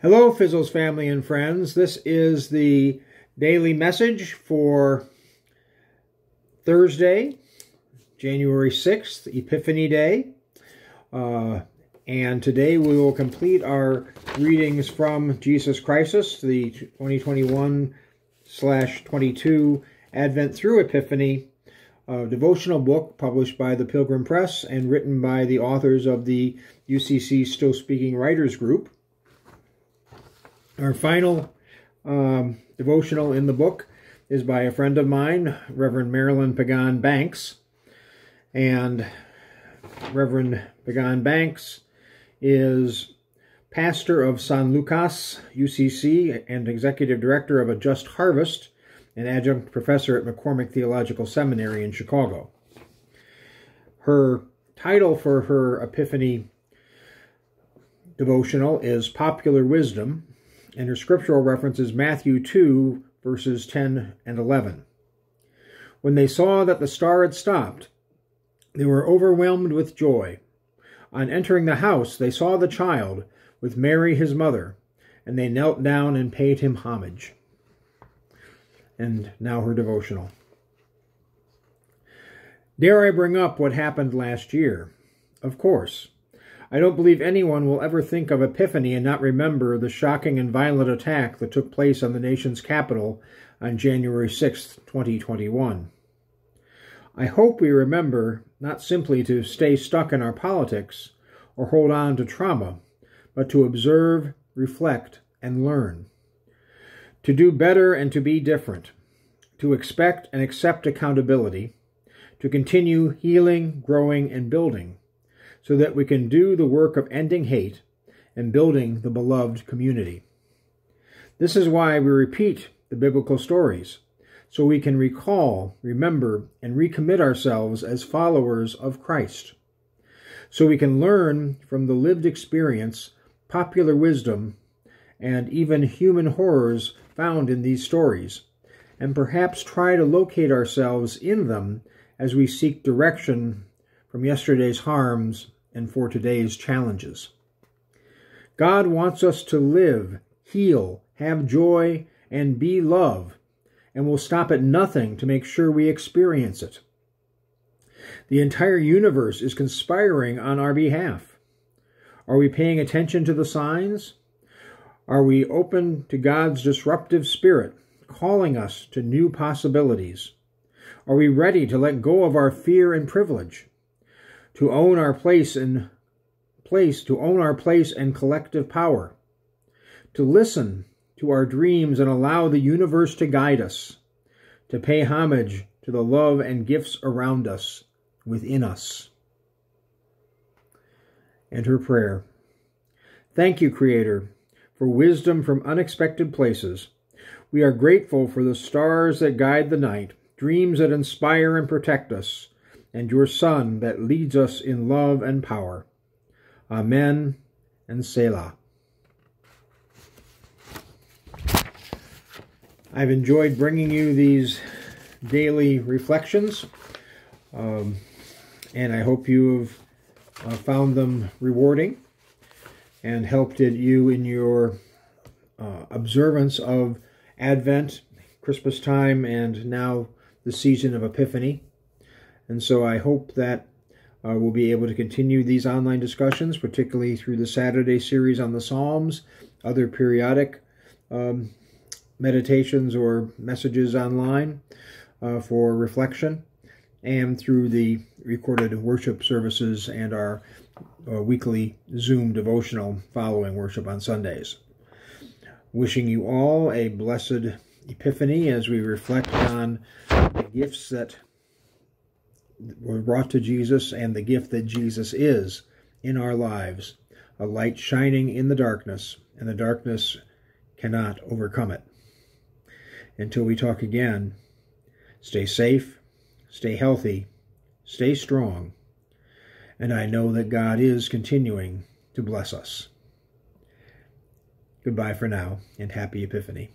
Hello, Fissel's family and friends. This is the daily message for Thursday, January 6th, Epiphany Day. Uh, and today we will complete our readings from Jesus Crisis, the 2021 slash 22 Advent through Epiphany devotional book published by the Pilgrim Press and written by the authors of the UCC Still Speaking Writers Group. Our final um, devotional in the book is by a friend of mine, Reverend Marilyn Pagan Banks. And Reverend Pagan Banks is pastor of San Lucas UCC and executive director of A Just Harvest, an adjunct professor at McCormick Theological Seminary in Chicago. Her title for her Epiphany devotional is Popular Wisdom, and her scriptural reference is Matthew 2, verses 10 and 11. When they saw that the star had stopped, they were overwhelmed with joy. On entering the house, they saw the child with Mary his mother, and they knelt down and paid him homage. And now her devotional. Dare I bring up what happened last year? Of course. I don't believe anyone will ever think of Epiphany and not remember the shocking and violent attack that took place on the nation's capital on January 6, 2021. I hope we remember not simply to stay stuck in our politics or hold on to trauma, but to observe, reflect, and learn. To do better and to be different. To expect and accept accountability. To continue healing, growing, and building so that we can do the work of ending hate and building the beloved community. This is why we repeat the biblical stories, so we can recall, remember, and recommit ourselves as followers of Christ. So we can learn from the lived experience, popular wisdom, and even human horrors found in these stories, and perhaps try to locate ourselves in them as we seek direction from yesterday's harms and for today's challenges. God wants us to live, heal, have joy, and be love, and will stop at nothing to make sure we experience it. The entire universe is conspiring on our behalf. Are we paying attention to the signs? Are we open to God's disruptive spirit, calling us to new possibilities? Are we ready to let go of our fear and privilege? To own our place in place, to own our place and collective power, to listen to our dreams and allow the universe to guide us, to pay homage to the love and gifts around us, within us. And her prayer. Thank you, Creator, for wisdom from unexpected places. We are grateful for the stars that guide the night, dreams that inspire and protect us, and your Son that leads us in love and power. Amen and Selah. I've enjoyed bringing you these daily reflections, um, and I hope you have uh, found them rewarding and helped you in your uh, observance of Advent, Christmas time, and now the season of Epiphany. And so I hope that uh, we'll be able to continue these online discussions, particularly through the Saturday series on the Psalms, other periodic um, meditations or messages online uh, for reflection, and through the recorded worship services and our uh, weekly Zoom devotional following worship on Sundays. Wishing you all a blessed Epiphany as we reflect on the gifts that were brought to Jesus and the gift that Jesus is in our lives, a light shining in the darkness, and the darkness cannot overcome it. Until we talk again, stay safe, stay healthy, stay strong, and I know that God is continuing to bless us. Goodbye for now, and happy Epiphany.